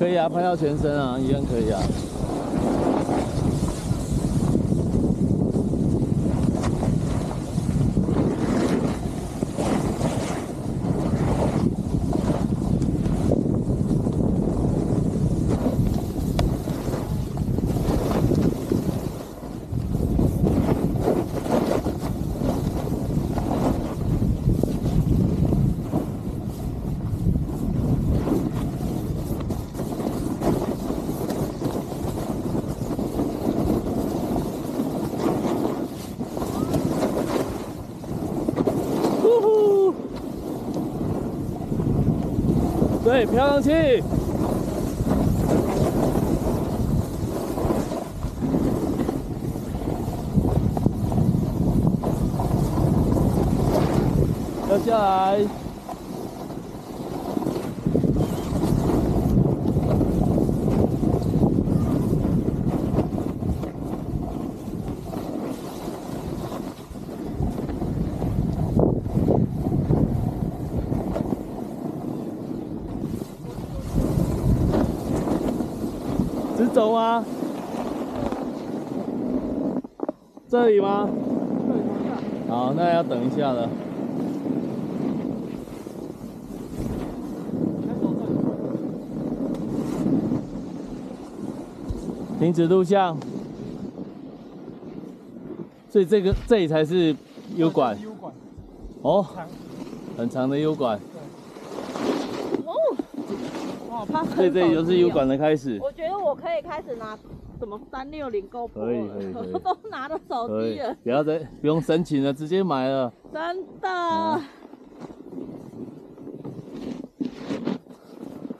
可以啊，拍到全身啊，一样可以啊。对，飘上去。掉下来。直走吗？这里吗？好，那要等一下了。停止录像。所以这个这里才是 U 管 U 管哦，很长的 U 管，哦，哦，他所以这里就是 U 管的开始。我觉得我可以开始拿什么三六零 GoPro 可以可以可以。了，都拿着手机了，，不要再不用申请了，直接买了。真的。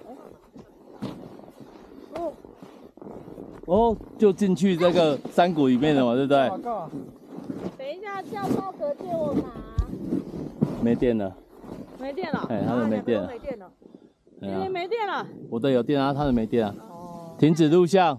嗯哦，哦，就进去这个山谷里面了嘛，对不对？等一下叫道德借我拿，没电了，没电了，哎他的啊两个没电了没电了，哎呀今天没电了。我的有电啊，他的没电啊。哦，停止录像。